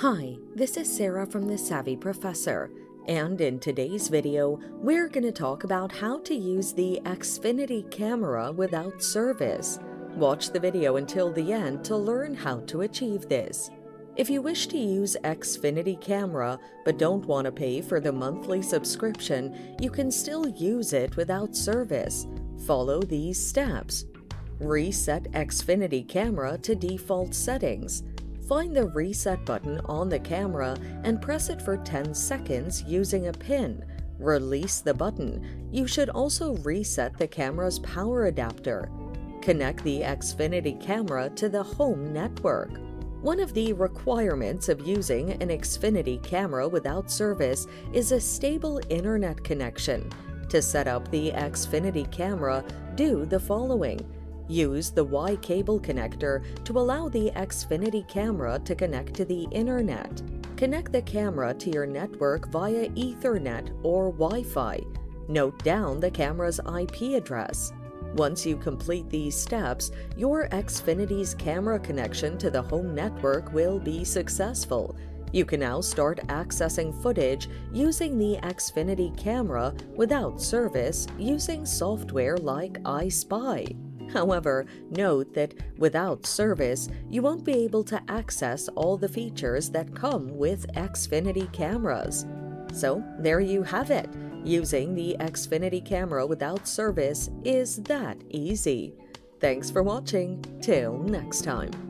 Hi, this is Sarah from The Savvy Professor, and in today's video, we're going to talk about how to use the Xfinity camera without service. Watch the video until the end to learn how to achieve this. If you wish to use Xfinity camera but don't want to pay for the monthly subscription, you can still use it without service. Follow these steps. Reset Xfinity camera to default settings. Find the reset button on the camera and press it for 10 seconds using a pin. Release the button. You should also reset the camera's power adapter. Connect the Xfinity camera to the home network. One of the requirements of using an Xfinity camera without service is a stable internet connection. To set up the Xfinity camera, do the following. Use the Y cable connector to allow the Xfinity camera to connect to the internet. Connect the camera to your network via Ethernet or Wi-Fi. Note down the camera's IP address. Once you complete these steps, your Xfinity's camera connection to the home network will be successful. You can now start accessing footage using the Xfinity camera without service using software like iSpy. However, note that without service, you won't be able to access all the features that come with Xfinity cameras. So there you have it. Using the Xfinity camera without service is that easy. Thanks for watching. Till next time.